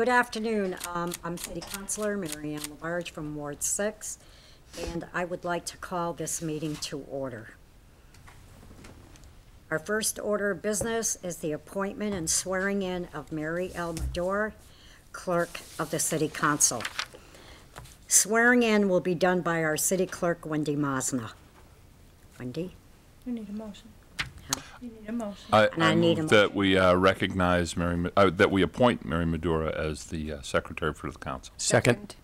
Good afternoon. Um, I'm City Councilor Mary Ann Labarge from Ward 6, and I would like to call this meeting to order. Our first order of business is the appointment and swearing in of Mary L. Midura, Clerk of the City Council. Swearing in will be done by our City Clerk, Wendy Mazza. Wendy? You need a motion. You need a motion. I, And I I need a move that we uh, recognize Mary, Ma- uh, that we appoint Mary Midura as the uh, secretary for the council. Second.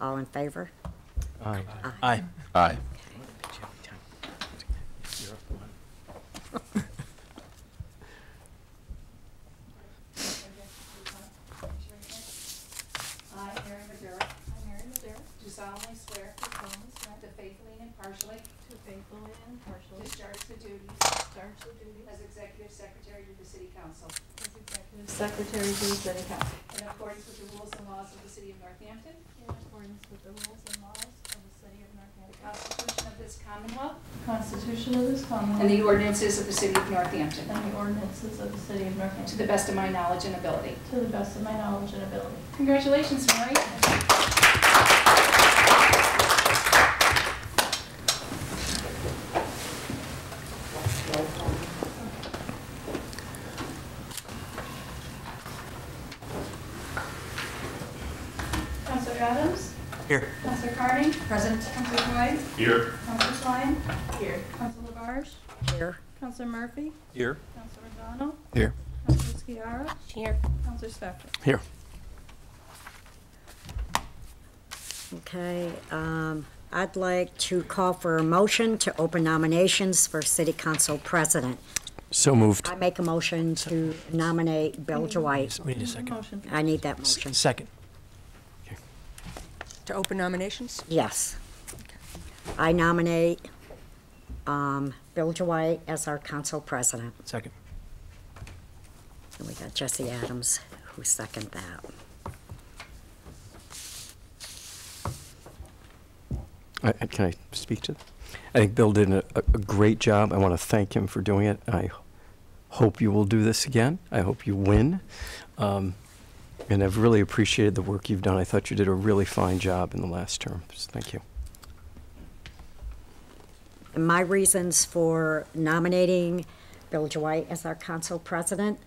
All in favor? Aye. Aye. Aye. I, Mary Midura. I, Mary Midura. Do solemnly swear. Do solemnly swear. To faithfully and impartially. To faithfully and impartially. Discharge the duties. Discharge the duties. As executive secretary to the city council. As executive secretary to the city council. In accordance with the rules and laws of the city of Northampton. In accordance with the rules and laws of the city of Northampton. The Constitution of this Commonwealth. Constitution of this Commonwealth. And the ordinances of the city of Northampton. And the ordinances of the city of Northampton, To the best of my knowledge and ability. To the best of my knowledge and ability. Congratulations, Mary. Counselor Adams? Here. Counselor Carney? Present. Counselor Dwight? Here. Counselor Klein? Here. Counselor Labarge? Here. Counselor Murphy? Here. Counselor O'Donnell? Here. Counselor Sciarra? Here. Counselor Spector? Here. Okay, um, I'd like to call for a motion to open nominations for City Council President. So moved. I make a motion to nominate Bill Dwight. We need a second. Motion. I need that motion. Second. To open nominations? Yes. I nominate, um, Bill Dwight as our council president. Second. And we got Jesse Adams, who seconded that. I- I- Can I speak to that? I think Bill did a, a great job. I want to thank him for doing it. I hope you will do this again. I hope you win. Um, And I've really appreciated the work you've done. I thought you did a really fine job in the last term. So Thank you. My reasons for nominating Bill Dwight as our council president,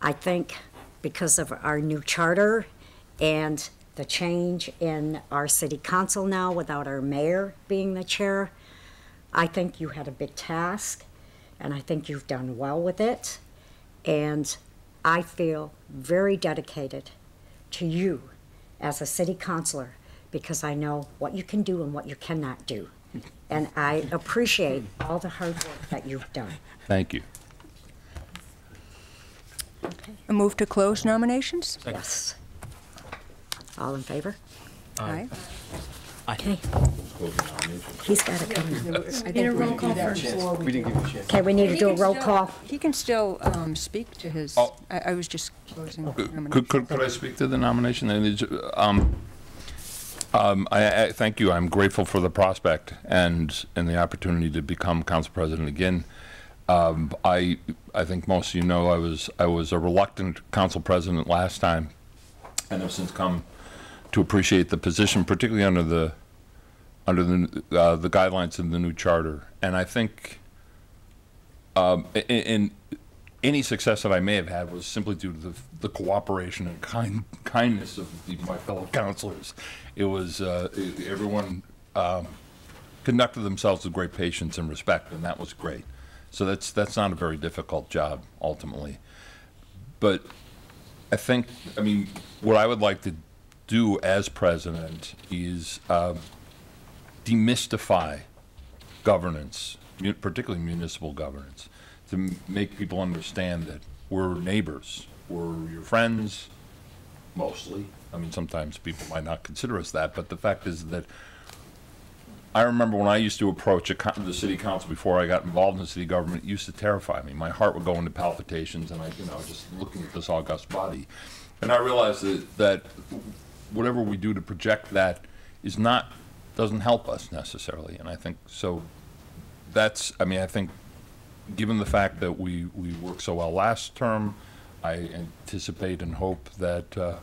I think because of our new charter and the change in our city council now without our mayor being the chair, I think you had a big task, and I think you've done well with it. And I feel very dedicated to you as a city councilor because I know what you can do and what you cannot do. And I appreciate all the hard work that you've done. Thank you. A move to close nominations? Yes. All in favor? Aye. Okay. He's got to come now. I think roll call first. We didn't give you a chance. Okay, we need to do a roll call. He can still um, speak to his, Oh. I I was just closing Could, nominations. could, could I speak to the nomination? And it's, Um, um, I, I, thank you. I'm grateful for the prospect and, and the opportunity to become council president again. Um, I, I think most of you know I was, I was a reluctant council president last time and have since come to appreciate the position, particularly under the, under the, uh, the guidelines of the new charter. And I think, um, i- i- in, any success that I may have had was simply due to the, the cooperation and kind, kindness of the, my fellow councilors. It was, uh, everyone, um, conducted themselves with great patience and respect, and that was great. So that's, that's not a very difficult job, ultimately. But I think, I mean, what I would like to do as president is, um, demystify governance, particularly municipal governance, to make people understand that we're neighbors, we're your friends, mostly. I mean, sometimes people might not consider us that, but the fact is that I remember when I used to approach the city council before I got involved in city government, it used to terrify me. My heart would go into palpitations, and I, you know, just looking at this august body. And I realized that, that whatever we do to project that is not, doesn't help us necessarily. And I think, so that's, I mean, I think, given the fact that we, we worked so well last term, I anticipate and hope that, uh,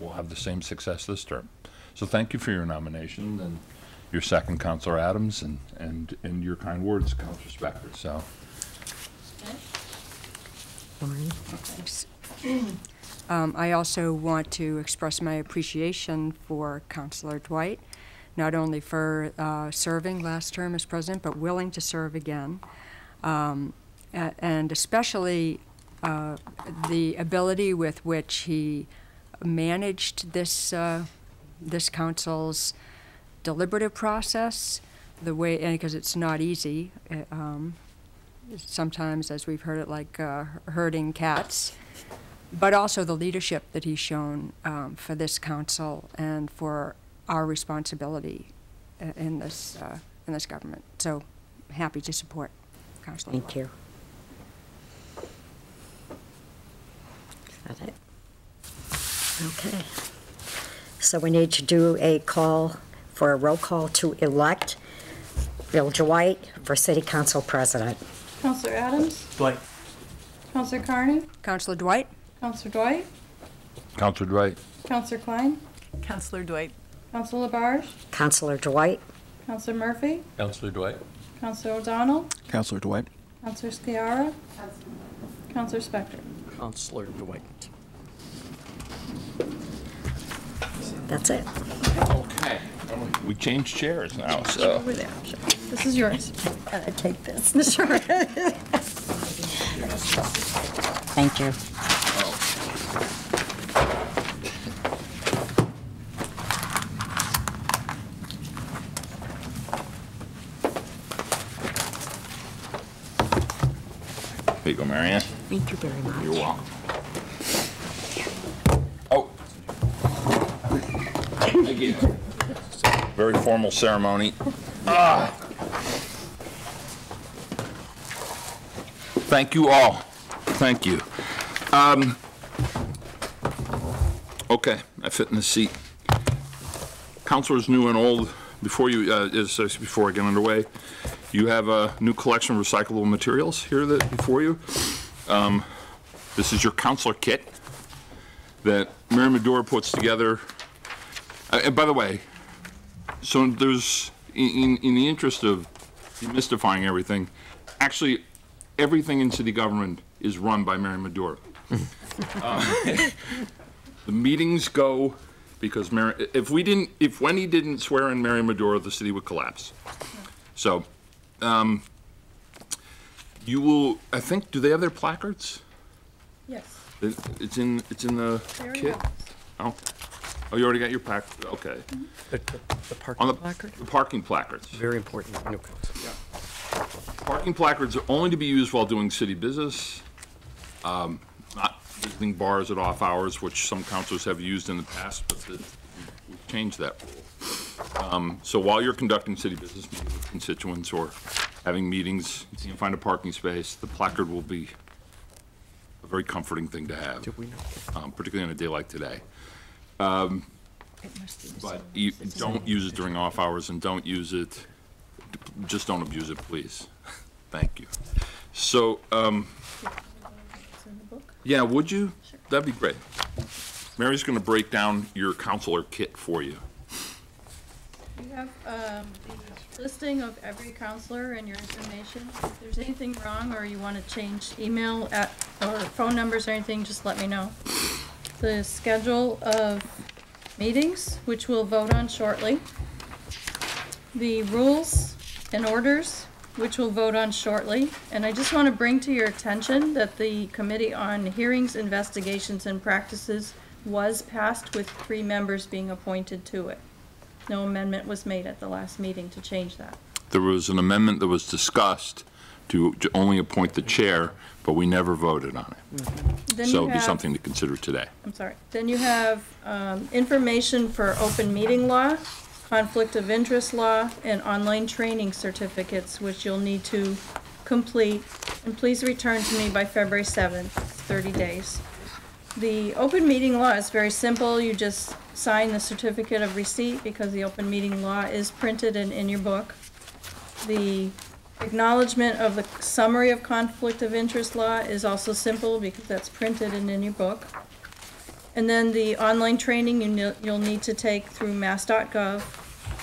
we'll have the same success this term. So thank you for your nomination and your second, Counselor Adams, and, and, and your kind words, Counselor Spector, so. Maureen? Thanks. Um, I also want to express my appreciation for Counselor Dwight, not only for uh, serving last term as president, but willing to serve again. Um, And especially uh, the ability with which he managed this, uh, this council's deliberative process, the way, because it's not easy. uh, um, Sometimes, as we've heard it, like uh, herding cats but also the leadership that he's shown um, for this council and for our responsibility uh, in this uh, in this government. So happy to support Councilor. Thank you. Is that it? Okay. So we need to do a call for a roll call to elect Bill Dwight for City Council President. Councilor Adams? Dwight. Counselor Carney? Councilor Dwight. Counselor Dwight? Counselor Dwight? Counselor Klein? Counselor Dwight. Counselor Labarge? Counselor Dwight? Counselor Murphy? Counselor Dwight? Counselor O'Donnell? Counselor Dwight. Counselor Sciarra? Counselor Spector? Counselor Dwight. That's it. Okay. We changed chairs now, so. Over there. This is yours. I Take this. Sure. Thank you. There you go, Marianne. Thank you very much. You're welcome. Oh. Thank you. Very formal ceremony. Ah. Thank you all. Thank you. Um, Okay, I fit in the seat. Counselors new and old, before you, uh, uh, before I get underway, you have a new collection of recyclable materials here that, before you. This is your counselor kit that Mary Midura puts together. Uh, And by the way, so there's, in, in- in the interest of demystifying everything, actually, everything in city government is run by Mary Midura. Um, The meetings go because Mary, if we didn't, if Wendy didn't swear in Mary Midura, the city would collapse. So, um, you will, I think, do they have their placards? Yes. It- It's in, it's in the There kit? Oh, oh, you already got your pack, okay. The, the- the On parking the placard? the parking placards. Very important, new council. Parking placards are only to be used while doing city business, um, not visiting bars at off hours, which some councilors have used in the past, but the- we've changed that rule. Um, So while you're conducting city business, meeting with constituents or having meetings, you can't find a parking space, the placard will be a very comforting thing to have. Did we know? um, particularly on a day like today. Um, But you don't use it during off hours and don't use it, just don't abuse it, please. Thank you. So, um, yeah, would you? That'd be great. Mary's going to break down your counselor kit for you. You have um, the listing of every counselor and your information. If there's anything wrong or you want to change email at, or phone numbers or anything, just let me know. The schedule of meetings, which we'll vote on shortly. The rules and orders, which we'll vote on shortly. And I just want to bring to your attention that the Committee on Hearings, Investigations, and Practices was passed with three members being appointed to it. No amendment was made at the last meeting to change that. There was an amendment that was discussed to to only appoint the chair, but we never voted on it. Then So it'd be something to consider today. I'm sorry. Then you have um, information for open meeting law, conflict of interest law, and online training certificates, which you'll need to complete. And please return to me by February 7th, 30 days. The open meeting law is very simple. You just sign the certificate of receipt because the open meeting law is printed and in your book. The acknowledgement of the summary of conflict of interest law is also simple because that's printed and in your book. And then the online training, you you'll need to take through mass.gov,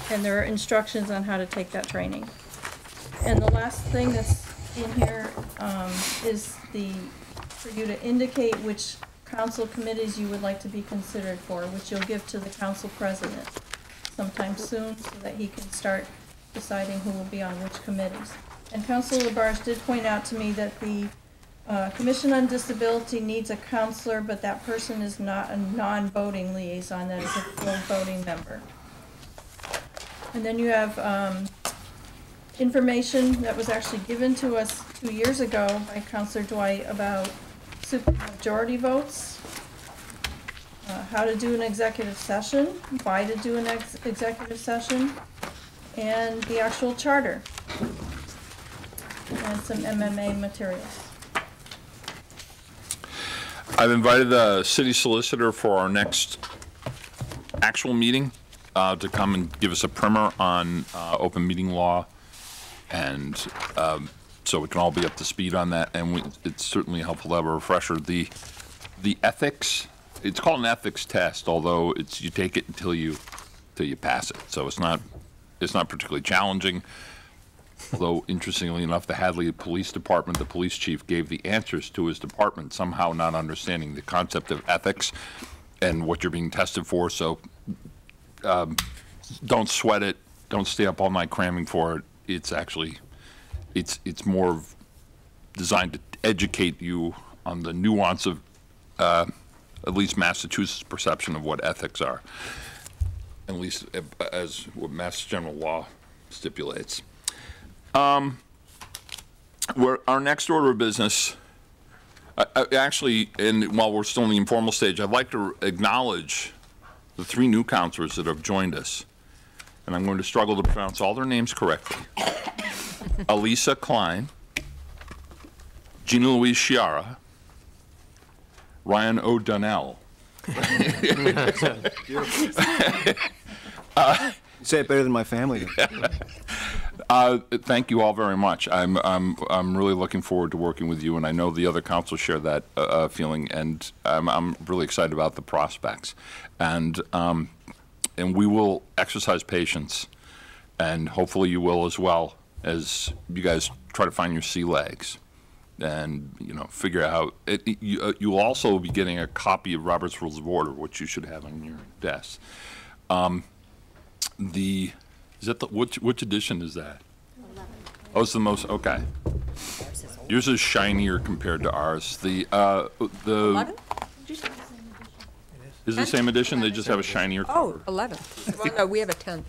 and there are instructions on how to take that training. And the last thing that's in here, um, is the, for you to indicate which council committees you would like to be considered for, which you'll give to the council president sometime soon, so that he can start deciding who will be on which committees. And Councilor Labarge did point out to me that the, uh, Commission on Disability needs a counselor, but that person is not a non-voting liaison, that is a full voting member. And then you have, um, information that was actually given to us two years ago by Counselor Dwight about supermajority votes, uh, how to do an executive session, why to do an ex- executive session, and the actual charter. And some MMA materials. I've invited the city solicitor for our next actual meeting uh, to come and give us a primer on uh, open meeting law. And um, so we can all be up to speed on that. And we- it's certainly helpful to have a refresher. The, the ethics, it's called an ethics test, although it's, you take it until you, till you pass it. So it's not, it's not particularly challenging. Although interestingly enough, the Hadley Police Department, the police chief gave the answers to his department, somehow not understanding the concept of ethics and what you're being tested for. So um, don't sweat it. Don't stay up all night cramming for it. It's actually, it's, it's more designed to educate you on the nuance of, uh, at least Massachusetts' perception of what ethics are. At least uh, as what Mass General Law stipulates. We're, our next order of business, actually, and while we're still in the informal stage, I'd like to acknowledge the three new counselors that have joined us. And I'm going to struggle to pronounce all their names correctly. Alisa Klein, Gina Louise Sciarra, Ryan O'Donnell. Say it better than my family. Uh, Thank you all very much. I'm, I'm, I'm really looking forward to working with you, and I know the other councils share that uh, uh, feeling, and I'm, I'm really excited about the prospects. And, um, and we will exercise patience, and hopefully you will as well, as you guys try to find your sea legs and, you know, figure out, it, it- you, uh, you'll also be getting a copy of Robert's Rules of Order, which you should have on your desk. Um, The, is that the, which, which edition is that? Oh, it's the most, okay. Yours is shinier compared to ours. The, uh, the, Eleven? is it the same edition? They just have a shinier Oh, cover? eleven. Well, no, we have a ten.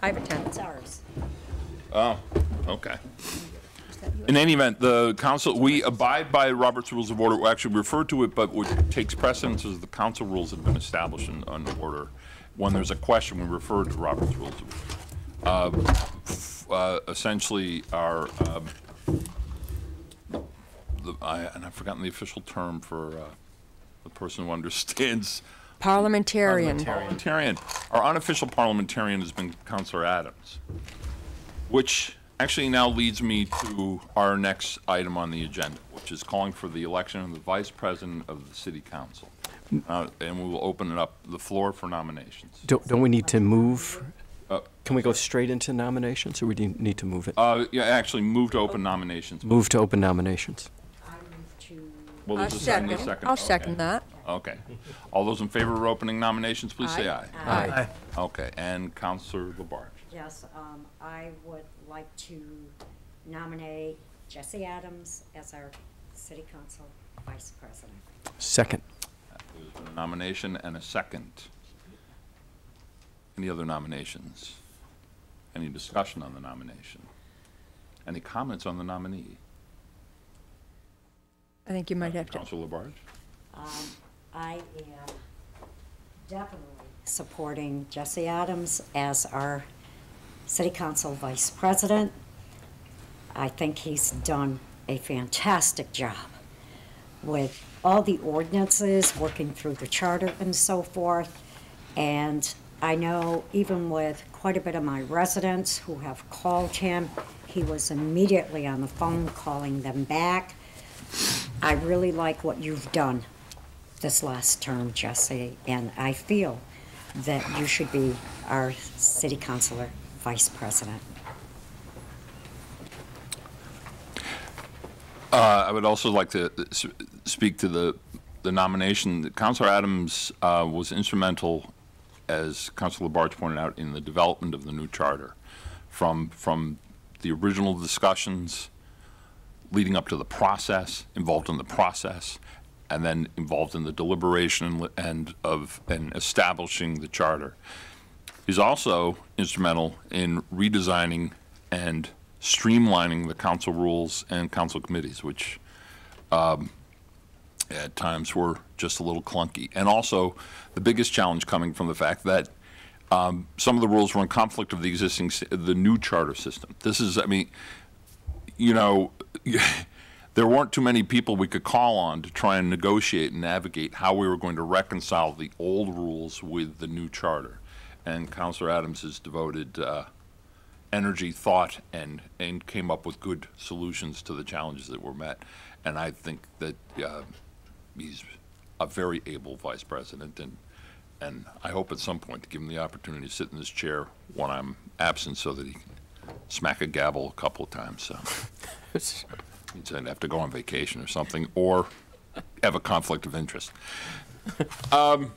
I have a ten. It's ours. Oh, okay. In any event, the council, we abide by Robert's Rules of Order. We actually refer to it, but what takes precedence is the council rules that have been established in, on order. When there's a question, we refer to Robert's Rules of Order. Uh, f- uh, Essentially, our, um, the, I, and I've forgotten the official term for, uh, the person who understands Parliamentarian. Parliamentarian. Our unofficial parliamentarian has been Councillor Adams, which actually now leads me to our next item on the agenda, which is calling for the election of the vice president of the city council. Uh, And we will open it up, the floor for nominations. Don't, don't we need to move? Uh, Can we go straight into nominations, or we do need to move it? Uh, yeah, actually, move to open nominations. Move to open nominations. I move to, Well, I'll there's a second, a second. second. I'll Okay. second that. Okay. All those in favor of opening nominations, please say aye. Aye. Okay, and Counselor Labarge. yes, um, I would like to nominate Jesse Adams as our city council vice president. Second. There's been a nomination and a second. Any other nominations? Any discussion on the nomination? Any comments on the nominee? I think you might have to. Counselor Labarge? Um, I am definitely supporting Jesse Adams as our city council vice president. I think he's done a fantastic job with all the ordinances, working through the charter and so forth. And I know even with quite a bit of my residents who have called him, he was immediately on the phone calling them back. I really like what you've done this last term, Jesse, and I feel that you should be our city councilor vice president. Uh, I would also like to speak to the, the nomination. Councilor Adams uh, was instrumental, as Counselor Labarge pointed out, in the development of the new charter. From, from the original discussions leading up to the process, involved in the process, and then involved in the deliberation and of, and establishing the charter. He's also instrumental in redesigning and streamlining the council rules and council committees, which um, at times were just a little clunky. And also, the biggest challenge coming from the fact that um, some of the rules were in conflict of the existing, the new charter system. This is, I mean, you know, there weren't too many people we could call on to try and negotiate and navigate how we were going to reconcile the old rules with the new charter. And Counselor Adams has devoted uh, energy, thought, and, and came up with good solutions to the challenges that were met. And I think that uh, he's a very able vice president, and, and I hope at some point to give him the opportunity to sit in this chair when I'm absent so that he can smack a gavel a couple of times, so. He'd say have to go on vacation or something, or have a conflict of interest. Um,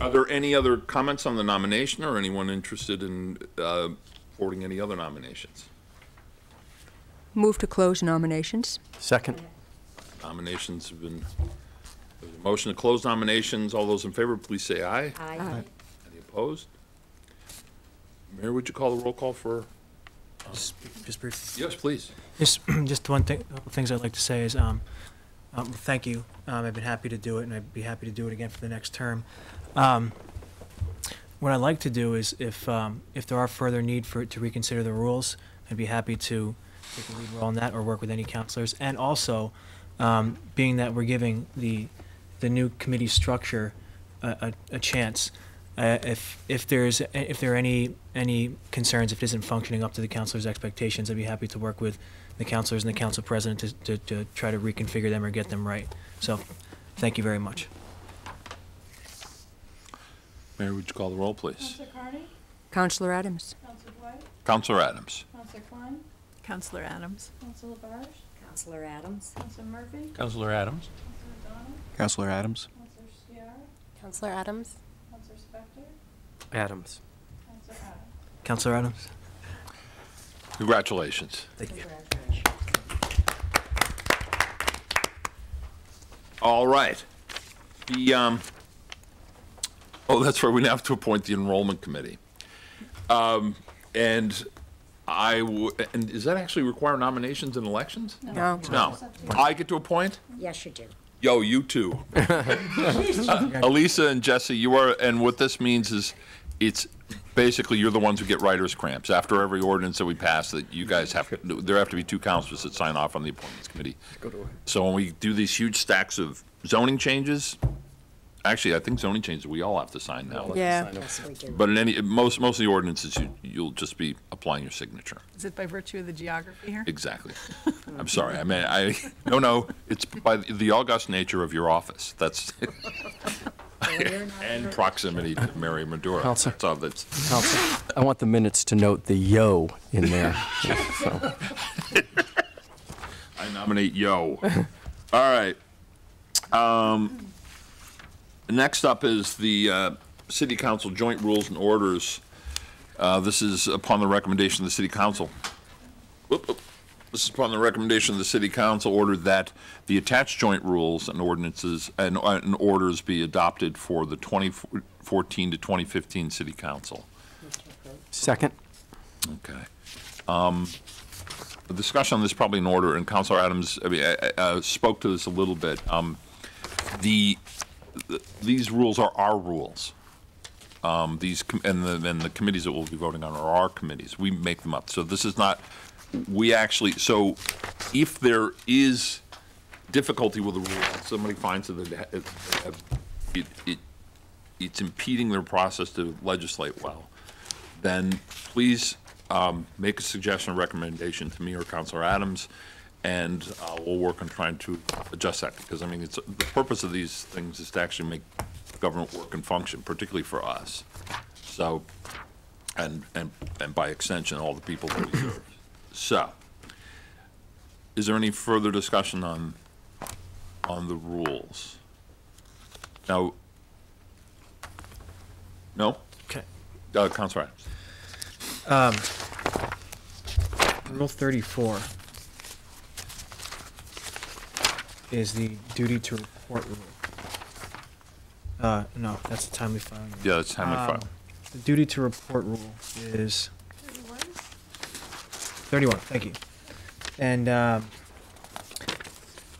Are there any other comments on the nomination, or anyone interested in uh, forwarding any other nominations? Move to close nominations. Second? Nominations have been, there's a motion to close nominations. All those in favor, please say aye. Aye. Any opposed? Mayor, would you call the roll call for, Just brief. yes, please. Just, just one thing, couple things I'd like to say is, um, um, thank you. Um, I've been happy to do it, and I'd be happy to do it again for the next term. Um, what I'd like to do is, if, um, if there are further need for, to reconsider the rules, I'd be happy to take a lead role in that or work with any counselors. And also, um, being that we're giving the, the new committee structure a, a, a chance, uh, if, if there's, if there are any, any concerns, if it isn't functioning up to the counselors' expectations, I'd be happy to work with the counselors and the council president to, to, to try to reconfigure them or get them right. So, thank you very much. Mayor, would you call the roll, please? Counselor Carney? Counselor Adams. Counselor Dwight? Counselor Adams. Counselor Klein? Counselor Adams. Counselor Labarge? Counselor Adams? Counselor Murphy? Counselor Adams. Counselor O'Donnell? Counselor Adams. Counselor Sciarra? Counselor Adams. Counselor Spector? Adams. Counselor Adams? Counselor Adams? Congratulations. Thank you. All right. The, um, oh, that's right, we now have to appoint the enrollment committee. Um, and I, w- and does that actually require nominations and elections? No. No. I get to appoint? Yes, you do. Yo, you too. Alisa and Jesse, you are, and what this means is, it's, basically, you're the ones who get writer's cramps. After every ordinance that we pass, that you guys have, there have to be two councilors that sign off on the appointments committee. So when we do these huge stacks of zoning changes, actually, I think zoning changes, we all have to sign now. Yeah. Yes, we do. But in any, most, most of the ordinances, you, you'll just be applying your signature. Is it by virtue of the geography here? Exactly. I'm sorry, I mean, I, no, no, it's by the august nature of your office, that's, and proximity to Mary Midura. Counselor. That's all that's, Counsel, I want the minutes to note the yo in there. So, I nominate yo. All right. Um, next up is the, uh, City Council Joint Rules and Orders. Uh, this is upon the recommendation of the City Council. Whoop, whoop. This is upon the recommendation of the City Council ordered that the attached joint rules and ordinances and, uh, and orders be adopted for the 2014 to 2015 City Council. Second? Okay. Um, The discussion on this is probably in order, and Councilor Adams, I mean, uh, uh, spoke to this a little bit. Um, The, th- these rules are our rules. Um, These, and the, the committees that we'll be voting on are our committees. We make them up. So this is not, we actually, so if there is difficulty with the rule, somebody finds that it, it, it, it's impeding their process to legislate well, then please um, make a suggestion or recommendation to me or Counselor Adams, and uh, we'll work on trying to adjust that, because, I mean, it's, the purpose of these things is to actually make government work and function, particularly for us. So, and, and, and by extension, all the people that we serve. So, is there any further discussion on, on the rules? Now, no? Okay. Uh, Counselor Adams? Rule 34 is the duty to report rule. Uh, no, that's the timely filing. rule. Yeah, it's timely Um, file. The duty to report rule is 31, thank you. And um,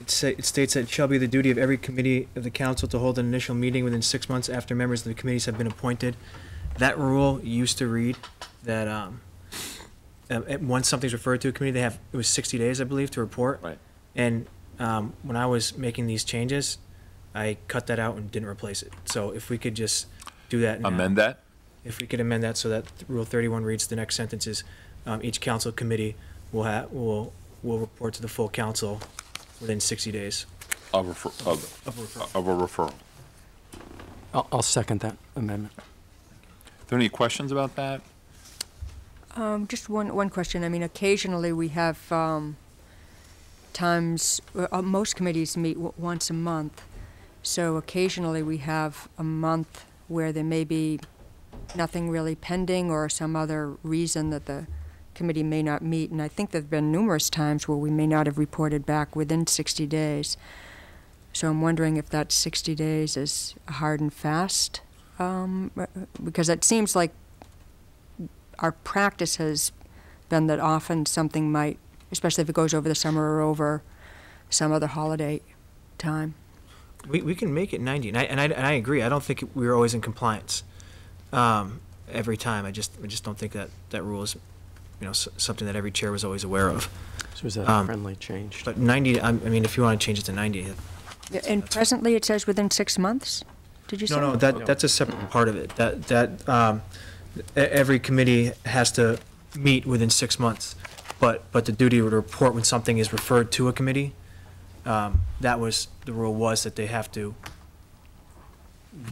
it sa- it states that it shall be the duty of every committee of the council to hold an initial meeting within six months after members of the committees have been appointed. That rule used to read that um, once something's referred to a committee, they have, it was 60 days, I believe, to report. Right. And um, when I was making these changes, I cut that out and didn't replace it. So if we could just do that now. Amend that? If we could amend that so that Rule 31 reads, the next sentence is, um, each council committee will have, will, will report to the full council within 60 days. Of refer, of, Of referral. of a referral. I'll, I'll second that amendment. Are there any questions about that? Um, just one, one question. I mean, occasionally we have, um, times, uh, uh, most committees meet once a month. So occasionally we have a month where there may be nothing really pending or some other reason that the committee may not meet. And I think there've been numerous times where we may not have reported back within sixty days. So I'm wondering if that sixty days is hard and fast, um, uh, because it seems like our practice has been that often something might, especially if it goes over the summer or over some other holiday time. We, we can make it 90, and I, and I, and I agree. I don't think we were always in compliance um, every time. I just, I just don't think that that rule is, you know, s- something that every chair was always aware of. So is that Um, a friendly change? But 90, I, I mean, if you want to change it to 90, And presently, it says within six months? Did you say? No, no, that, that's a separate part of it. That, that, um, every committee has to meet within six months. But, but the duty to report when something is referred to a committee, um, that was, the rule was that they have to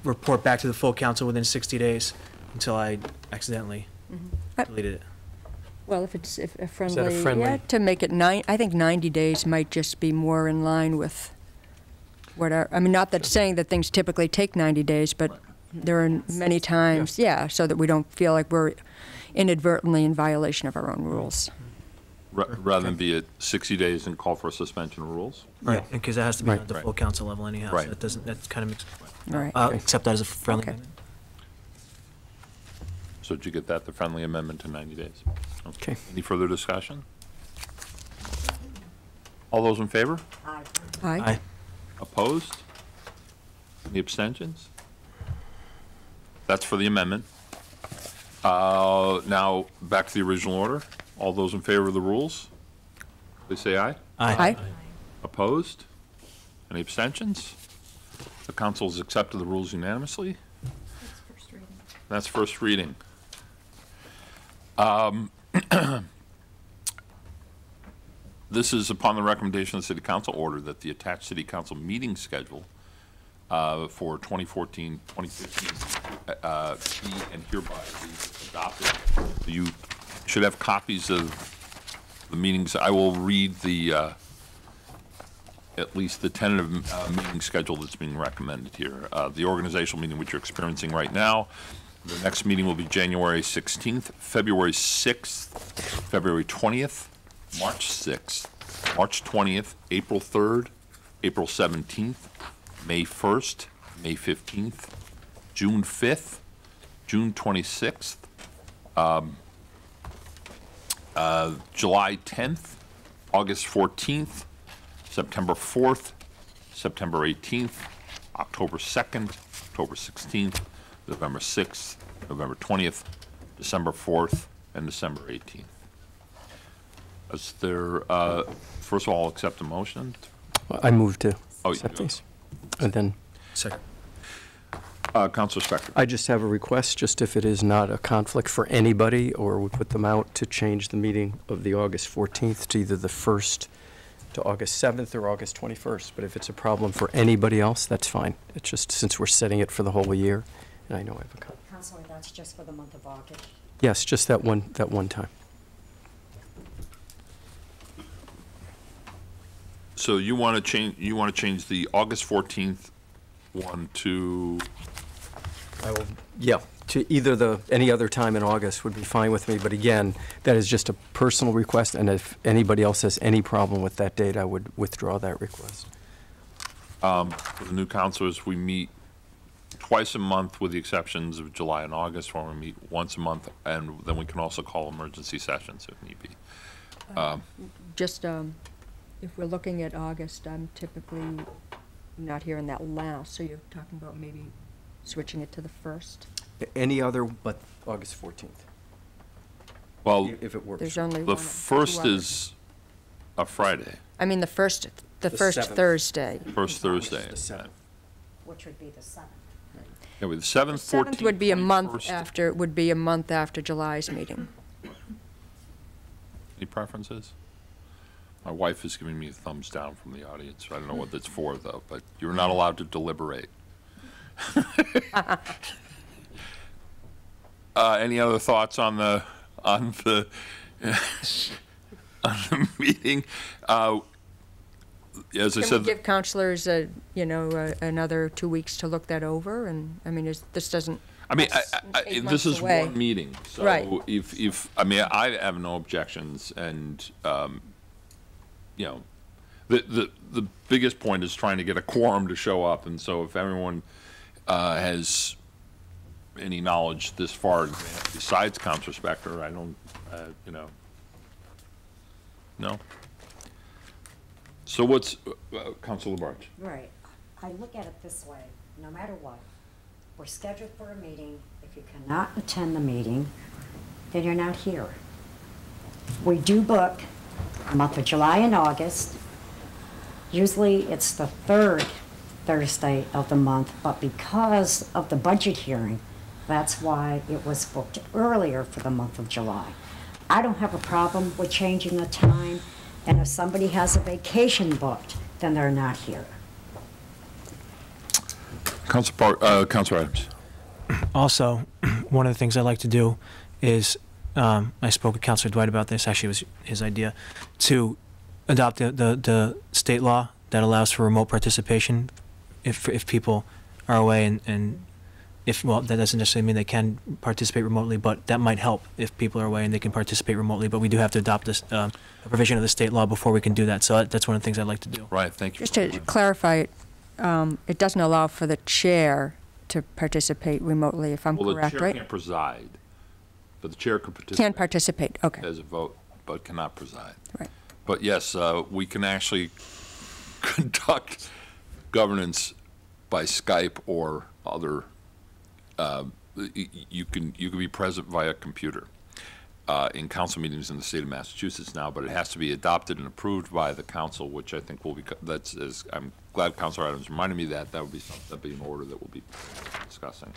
report back to the full council within sixty days until I accidentally Uh, deleted it. Well, if it's, if a that a friendly, yeah, to make it nine, I think ninety days might just be more in line with whatever, I mean, not that saying that things typically take ninety days, but there are many times, yeah, so that we don't feel like we're inadvertently in violation of our own rules. Ra- Rather than be at 60 days and call for a suspension of rules? Right, because that has to be Right. at the full council level anyhow. so Right. That doesn't, that kind of makes, All right. I'll accept that as a friendly Okay. amendment. So did you get that, the friendly amendment to 90 days? Okay. Any further discussion? All those in favor? Aye. Aye. Opposed? Any abstentions? That's for the amendment. Uh, Now, back to the original order. All those in favor of the rules? Please say aye. Aye. Opposed? Any abstentions? The council has accepted the rules unanimously. That's first reading. That's first reading. Um, This is upon the recommendation of the city council order that the attached city council meeting schedule uh, for 2014, 2015 uh, be and hereby be adopted. You should have copies of the meetings. I will read the, uh, at least the tentative uh, meeting schedule that's being recommended here. Uh, The organizational meeting which you're experiencing right now, the next meeting will be January 16th, February 6th, February 20th, March 6th, March 20th, April 3rd, April 17th, May 1st, May 15th, June 5th, June 26th, um, uh, July 10th, August 14th, September 4th, September 18th, October 2nd, October 16th, November 6th, November 20th, December 4th, and December 18th. Is there, uh, first of all, I'll accept a motion. I move to Oh, you accept do. these. And then Second. Uh, Counselor Spector. I just have a request, just if it is not a conflict for anybody, or we put them out to change the meeting of the August 14th to either the first to August 7th or August 21st, but if it's a problem for anybody else, that's fine. It's just since we're setting it for the whole year, and I know I have a, co- Counselor, that's just for the month of August. yes, just that one, that one time. So you want to change, you want to change the August 14th one to, I will, yeah, to either the, any other time in August would be fine with me, but again, that is just a personal request, and if anybody else has any problem with that date, I would withdraw that request. Um, for the new councilors, we meet twice a month with the exceptions of July and August, where we meet once a month, and then we can also call emergency sessions if need be. Uh, um, just, um, if we're looking at August, I'm typically not here in that last, so you're talking about maybe switching it to the first? Any other but August 14th, Well, if it works. There's only one. the first is a Friday, I mean, the first, the The first seventh. Thursday. first Which is Thursday. the seventh. Which would be the seventh. Yeah, with the 7th, 14th, Seventh would be a month 21st. after, would be a month after July's meeting. Any preferences? My wife is giving me a thumbs down from the audience. I don't know what that's for, though, but you're not allowed to deliberate. Uh, any other thoughts on the, on the, on the meeting? Uh, As I Can we said, give counselors a, you know, a- another two weeks to look that over? And, I mean, is, this doesn't, I mean, I, I, I- this is away. one meeting, so Right. if, if, I mean, I have no objections, and, um, you know, the, the, the biggest point is trying to get a quorum to show up, and so if everyone, uh, has any knowledge this far besides Counselor Spector, I don't, uh, you know, no? So what's, uh, Counselor? Right. I look at it this way, no matter what, we're scheduled for a meeting. If you cannot attend the meeting, then you're not here. We do book a month of July and August. Usually it's the third Thursday of the month, but because of the budget hearing, that's why it was booked earlier for the month of July. I don't have a problem with changing the time, and if somebody has a vacation booked, then they're not here. Counselor Par, uh, Counselor Adams? Also, one of the things I like to do is, um, I spoke with Councilor Dwight about this, actually it was his idea, to adopt the, the, the state law that allows for remote participation if, if people are away and, and if, well, that doesn't necessarily mean they can participate remotely, but that might help if people are away and they can participate remotely, but we do have to adopt this, um, a provision of the state law before we can do that, so that's one of the things I'd like to do. Right, thank you. just to clarify, um, it doesn't allow for the chair to participate remotely, if I'm Well, the correct, chair right? can't preside, but the chair Can participate Can participate, okay, as a vote, but cannot preside. right. But yes, uh, we can actually conduct governance by Skype or other, uh, you can, you can be present via computer uh, in council meetings in the state of Massachusetts now, but it has to be adopted and approved by the council, which I think will be that's is, I'm glad Councilor Adams reminded me that, that would be something, that'd be an order that we'll be discussing.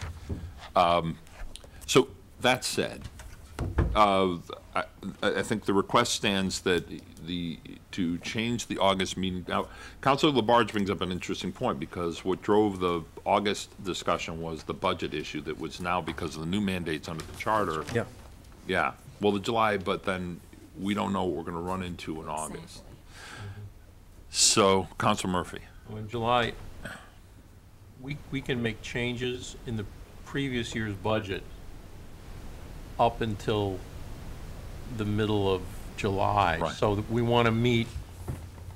Um, So, that said, uh, I, I think the request stands that the, to change the August meeting. Now, Councilor Labarge brings up an interesting point, because what drove the August discussion was the budget issue that was now, because of the new mandates under the charter. Yeah. Yeah, well, the July, but then we don't know what we're gonna run into in August. So, Councilor Murphy. Well, In July, we, we can make changes in the previous year's budget up until the middle of July. Right. So we want to meet,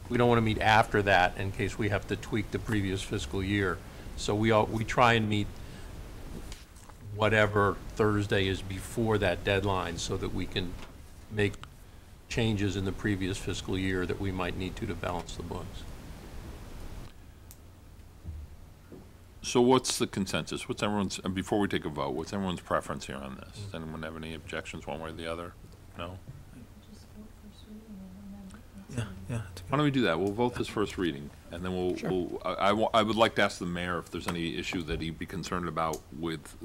we don't want to meet after that in case we have to tweak the previous fiscal year. So we all, we try and meet whatever Thursday is before that deadline so that we can make changes in the previous fiscal year that we might need to to balance the books. So what's the consensus? What's everyone's, and before we take a vote, what's everyone's preference here on this? Does anyone have any objections one way or the other? No? Yeah, yeah. Why don't we do that? We'll vote this first reading, and then we'll, we'll, I, I wa- I would like to ask the mayor if there's any issue that he'd be concerned about with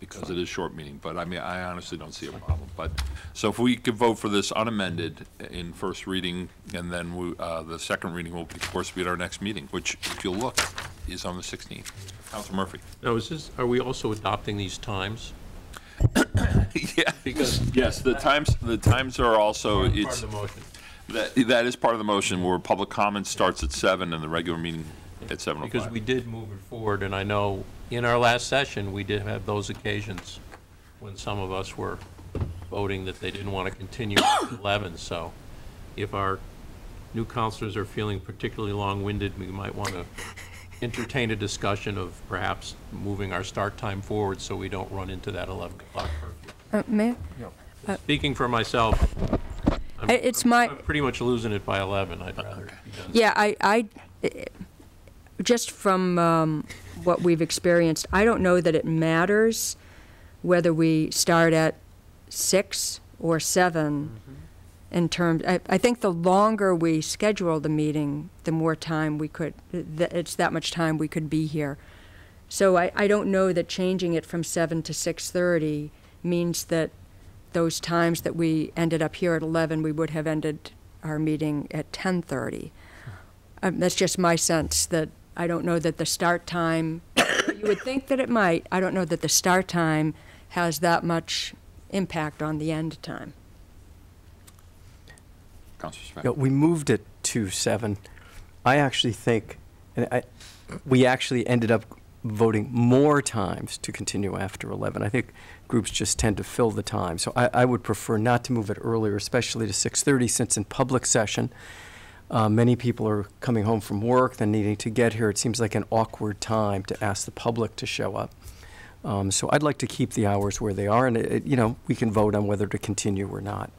because it is short meeting, but I mean, I honestly don't see a problem. But, so if we could vote for this unamended in first reading, and then we, uh, the second reading will, of course, be at our next meeting, which, if you'll look, is on the 16th. Council Murphy? Now, is this, are we also adopting these times? Yeah, because, yes, the times, the times are also, Part it's, of the motion. that, that is part of the motion, where public comment starts at seven and the regular meeting at 7:05. Because we did move it forward, and I know in our last session, we did have those occasions when some of us were voting that they didn't want to continue at 11, so if our new counselors are feeling particularly long-winded, we might want to entertain a discussion of perhaps moving our start time forward so we don't run into that 11 o'clock curfew. Uh, Mayor? Speaking for myself, I'm- I- it's my- I'm pretty much losing it by 11, I'd rather be done. Yeah, I, I, just from um, what we've experienced, I don't know that it matters whether we start at six or seven in terms, I, I think the longer we schedule the meeting, the more time we could, th- it's that much time we could be here. So I, I don't know that changing it from seven to six-thirty means that those times that we ended up here at eleven, we would have ended our meeting at ten-thirty. Um, that's just my sense, that I don't know that the start time, you would think that it might, I don't know that the start time has that much impact on the end time. Councilor You know, we moved it to seven. I actually think, and I, we actually ended up voting more times to continue after 11. I think groups just tend to fill the time. So I, I would prefer not to move it earlier, especially to 6:30, since in public session, uh, many people are coming home from work, then needing to get here. It seems like an awkward time to ask the public to show up. Um, So I'd like to keep the hours where they are, and, it- you know, we can vote on whether to continue or not.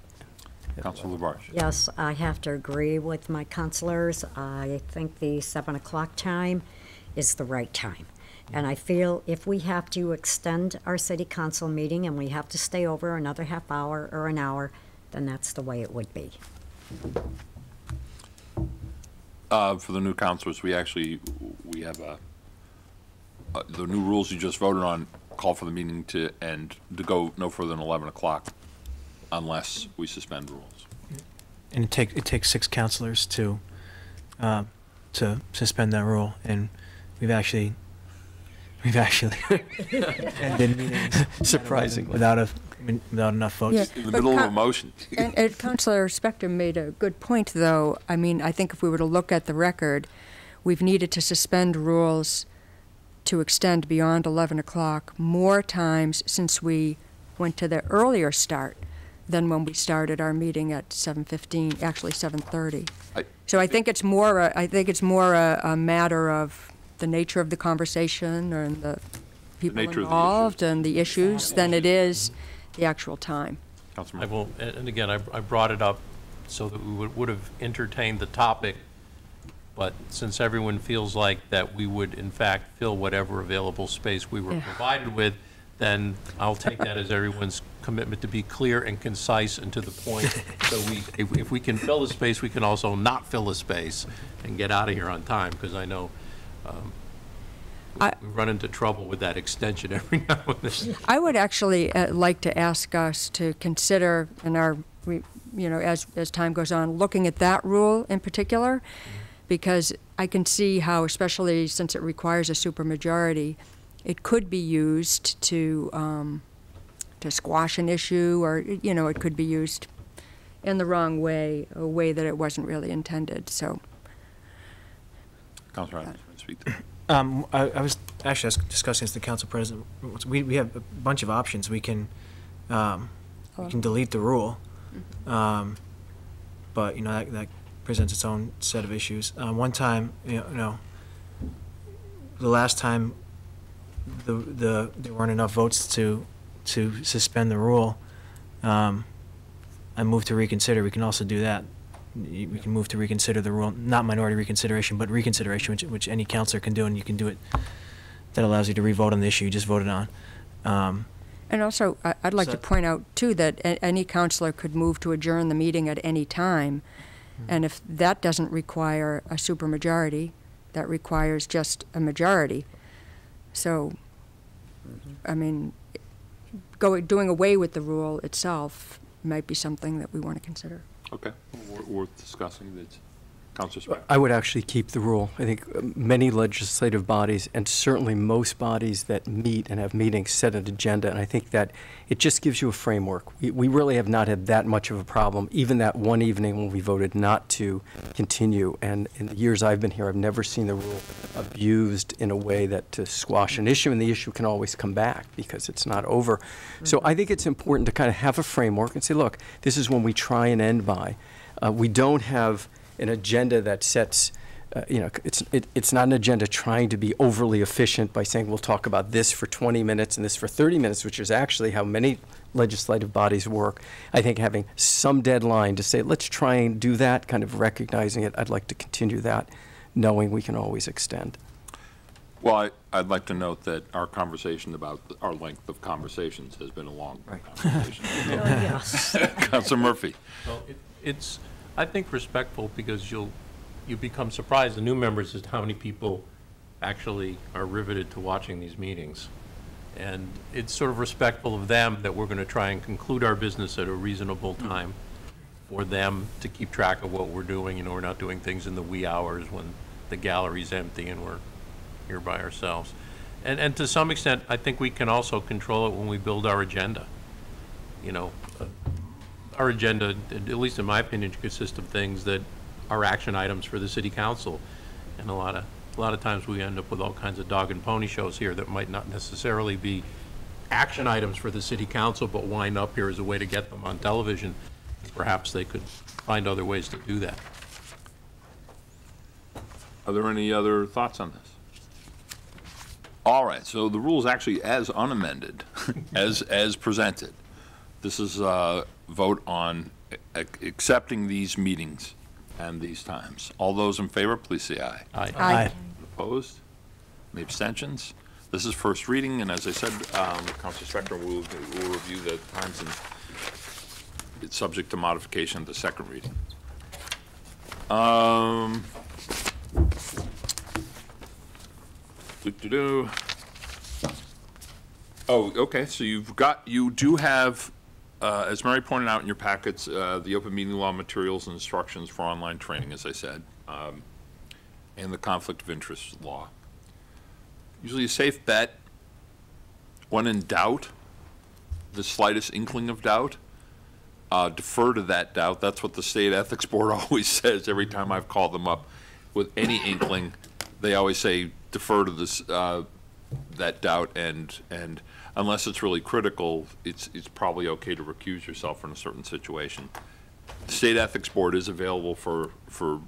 Councilor Labarge? Yes, I have to agree with my counselors. I think the seven o'clock time is the right time. And I feel if we have to extend our city council meeting and we have to stay over another half hour or an hour, then that's the way it would be. Uh, For the new councilors, we actually, we have a, uh, the new rules you just voted on call for the meeting to end, to go no further than 11 o'clock unless we suspend rules. And it take, it takes six counselors to, uh, to suspend that rule, and we've actually, we've actually ended meetings Surprisingly. without a, without enough votes. Yeah. In the But middle of a Coun- motion. And, and Counselor Spector made a good point, though. I mean, I think if we were to look at the record, we've needed to suspend rules to extend beyond 11 o'clock more times since we went to the earlier start than when we started our meeting at 7:15, actually 7:30. I- So I think it's more, a- I think it's more a, a matter of the nature of the conversation and the people nature of the involved and the issues than it is the actual time. Councilor I will, and and again, I, I brought it up so that we would, would have entertained the topic, but since everyone feels like that we would in fact fill whatever available space we were Yeah. provided with, then I'll take that as everyone's commitment to be clear and concise and to the point. So we, if, if we can fill the space, we can also not fill the space and get out of here on time, because I know, um, we I- we run into trouble with that extension every now and then. I would actually uh, like to ask us to consider in our, we- you know, as, as time goes on, looking at that rule in particular, because I can see how, especially since it requires a supermajority, it could be used to, um, to squash an issue, or, you know, it could be used in the wrong way, a way that it wasn't really intended, so. Councilor Adams, want to speak to that? Um, I, I was actually discussing this with the council president. We, we have a bunch of options. We can, um, we can delete the rule. Um, but, you know, that, that presents its own set of issues. Uh, one time, you know, you know, the last time the, the, there weren't enough votes to, to suspend the rule, um, I moved to reconsider. We can also do that. We can move to reconsider the rule, not minority reconsideration, but reconsideration, which, which any counselor can do, and you can do it. That allows you to re-vote on the issue you just voted on. Um, And also, I- I'd like to point out, too, that a- any counselor could move to adjourn the meeting at any time. And if that doesn't require a supermajority, that requires just a majority. So, I mean, go, doing away with the rule itself might be something that we want to consider. Okay, worth discussing. That's Counselor Spire. I would actually keep the rule. I think uh, many legislative bodies, and certainly most bodies that meet and have meetings, set an agenda, and I think that it just gives you a framework. We, we really have not had that much of a problem, even that one evening when we voted not to continue. And in the years I've been here, I've never seen the rule abused in a way that to squash an issue, and the issue can always come back because it's not over. So I think it's important to kind of have a framework and say, look, this is when we try and end by. Uh, we don't have an agenda that sets, uh, you know, it's, it, it's not an agenda trying to be overly efficient by saying we'll talk about this for 20 minutes and this for 30 minutes, which is actually how many legislative bodies work. I think having some deadline to say, let's try and do that, kind of recognizing it, I'd like to continue that, knowing we can always extend. Well, I, I'd like to note that our conversation about th- our length of conversations has been a long conversation. Yes. Counselor Murphy. Well, it- It's, I think respectful because you'll, you become surprised, the new members, as to how many people actually are riveted to watching these meetings. And it's sort of respectful of them that we're going to try and conclude our business at a reasonable time for them to keep track of what we're doing. You know, we're not doing things in the wee hours when the gallery's empty and we're here by ourselves. And, and to some extent, I think we can also control it when we build our agenda. You know, our agenda, at least in my opinion, consists of things that are action items for the city council. And a lot of, a lot of times we end up with all kinds of dog and pony shows here that might not necessarily be action items for the city council, but wind up here as a way to get them on television. Perhaps they could find other ways to do that. Are there any other thoughts on this? All right, so the rules actually as unamended, as, as presented. This is a vote on accepting these meetings and these times. All those in favor, please say aye. Aye. Aye. Opposed? Any abstentions? This is first reading, and as I said, um, Counselor Spector will, will review the times and it's subject to modification at the second reading. Um, doo-doo-doo. Oh, okay, so you've got, you do have, uh, as Mary pointed out in your packets, uh, the open meeting law materials and instructions for online training, as I said. Um, and the conflict of interest law. Usually a safe bet, when in doubt, the slightest inkling of doubt, uh, defer to that doubt. That's what the state ethics board always says every time I've called them up with any inkling. They always say defer to this, uh, that doubt and, and unless it's really critical, it's, it's probably okay to recuse yourself in a certain situation. The state ethics board is available for, for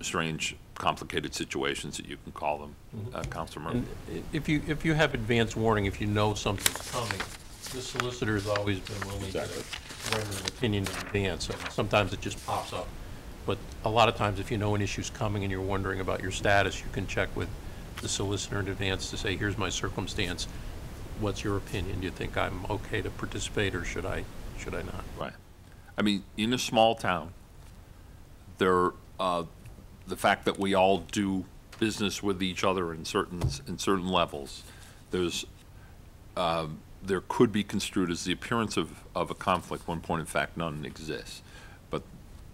strange, complicated situations that you can call them, uh, Counselor Murphy. And if you, if you have advance warning, if you know something's coming, the solicitor has always been willing to Exactly. render an opinion in advance. So Sometimes it just pops up. But a lot of times, if you know an issue's coming and you're wondering about your status, you can check with the solicitor in advance to say, here's my circumstance. What's your opinion? Do you think I'm okay to participate, or should I, should I not? Right. I mean, in a small town, there, uh, the fact that we all do business with each other in certain, in certain levels, there's, um, there could be construed as the appearance of, of a conflict when point in fact none exists. But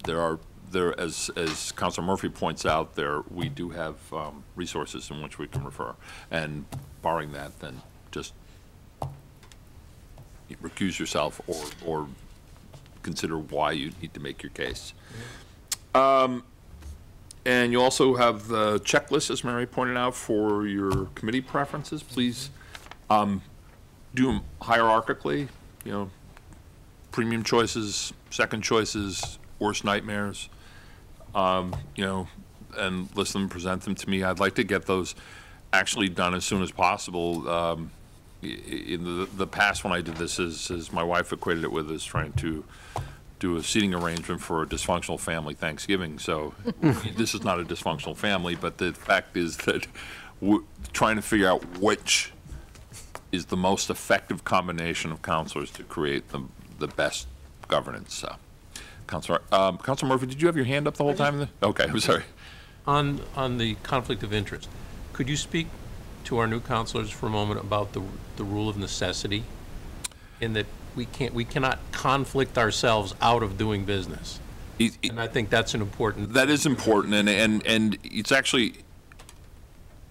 there are, there, as, as Councilor Murphy points out, there, we do have, um, resources in which we can refer. And barring that, then just recuse yourself or, or consider why you need to make your case. Um, And you also have the checklist, as Mary pointed out, for your committee preferences. Please um, do them hierarchically, you know, premium choices, second choices, worst nightmares, um, you know, and list them, present them to me. I'd like to get those actually done as soon as possible. Um, In the, the past, when I did this, is, is my wife equated it with as trying to do a seating arrangement for a dysfunctional family Thanksgiving. So this is not a dysfunctional family, but the fact is that we're trying to figure out which is the most effective combination of counselors to create the, the best governance. So, Counselor, um, Counselor Murphy, did you have your hand up the whole time? Okay, I'm sorry. On, on the conflict of interest, could you speak to our new counselors for a moment about the, the rule of necessity? in that we can't, we cannot conflict ourselves out of doing business. It- it- And I think that's an important. That is important, and, and, and it's actually,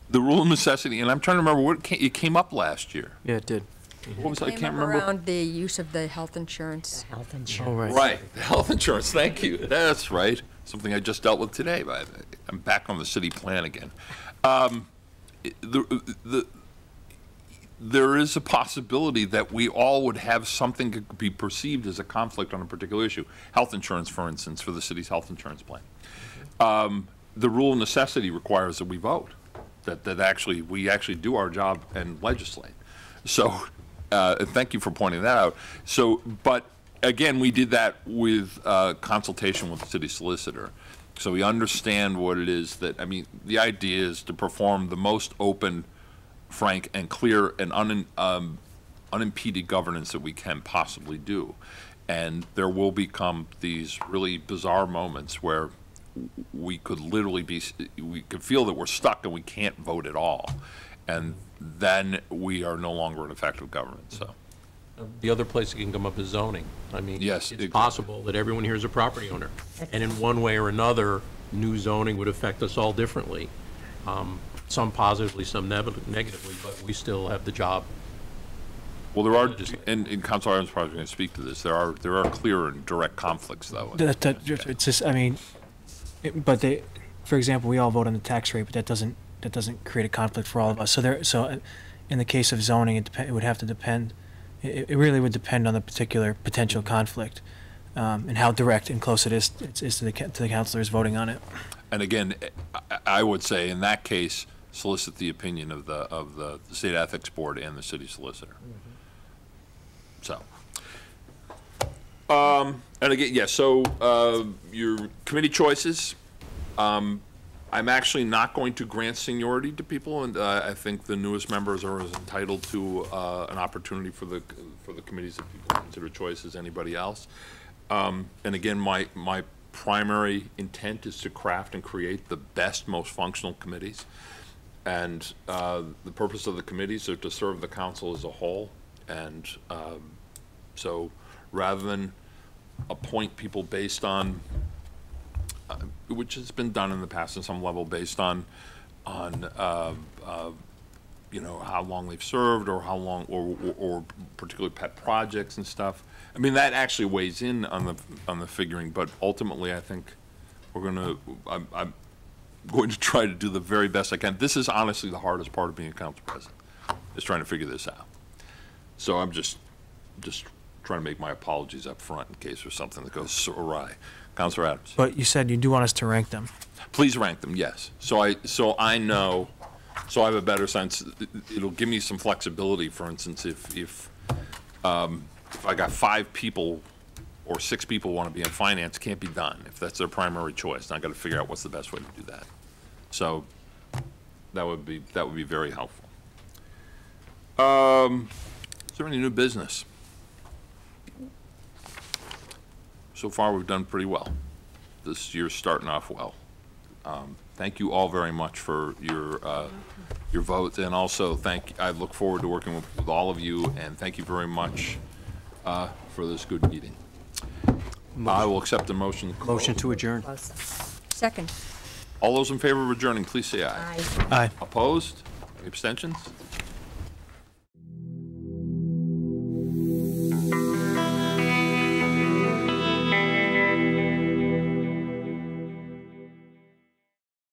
the rule of necessity, and I'm trying to remember, what, ca- it came up last year. Yeah, it did. What was, I Came can't up remember. Around the use of the health insurance. Health All insurance. right. Right, the health insurance, thank you, that's right, something I just dealt with today, but I'm back on the city plan again. Um, it- The, the, there is a possibility that we all would have something could be perceived as a conflict on a particular issue. Health insurance, for instance, for the city's health insurance plan. Um, The rule of necessity requires that we vote, that, that actually, we actually do our job and legislate. So, uh, thank you for pointing that out. So, but again, we did that with uh, consultation with the city solicitor. So we understand what it is that, I mean, the idea is to perform the most open, frank, and clear and un, um, unimpeded governance that we can possibly do. And there will become these really bizarre moments where we could literally be, we could feel that we're stuck and we can't vote at all. And then we are no longer an effective government, so. The other place it can come up is zoning. I mean. Yes, It's it- possible that everyone here is a property owner. And in one way or another, new zoning would affect us all differently. Um, Some positively, some nev- negatively, but we still have the job. Well, there are, Just- and, and Council Adams probably going to speak to this, there are, there are clear and direct conflicts, though. That, that, it's just, I mean, it- but they, for example, we all vote on the tax rate, but that doesn't, that doesn't create a conflict for all of us. So there, so uh, in the case of zoning, it depend, it would have to depend, it, it really would depend on the particular potential conflict, um, and how direct and close it is, it's, is to the, to the councilors voting on it. And again, I, I would say, in that case, solicit the opinion of the, of the State Ethics Board and the city solicitor. So. Um, and again, yeah, so, uh, your committee choices, um, I'm actually not going to grant seniority to people, and, uh, I think the newest members are as entitled to, uh, an opportunity for the, for the committees people consider choice as anybody else. Um, and again, my, my primary intent is to craft and create the best, most functional committees. And uh, the purpose of the committees are to serve the council as a whole. And um, so, rather than appoint people based on, uh, which has been done in the past on some level, based on, on, uh, uh, you know, how long they've served or how long, or, or- or particularly pet projects and stuff. I mean, that actually weighs in on the, on the figuring, but ultimately, I think we're gonna, I'm, I'm going to try to do the very best I can. This is honestly the hardest part of being a council president, is trying to figure this out. So I'm just, just trying to make my apologies up front in case there's something that goes awry. Counselor Adams? But you said you do want us to rank them. Please rank them, yes. So I, so I know, so I have a better sense, it'll give me some flexibility, for instance, if, if, um, if I got five people or six people want to be in finance, can't be done, if that's their primary choice. And I got to figure out what's the best way to do that. So that would be, that would be very helpful. Um, is there any new business? So far, we've done pretty well. This year's starting off well. Um, Thank you all very much for your, uh, your votes, and also thank, I look forward to working with, with all of you, and thank you very much uh, for this good meeting. I will accept the motion. to close. Motion to adjourn. Close. Second. All those in favor of adjourning, please say aye. Aye. Aye. Opposed? Any abstentions?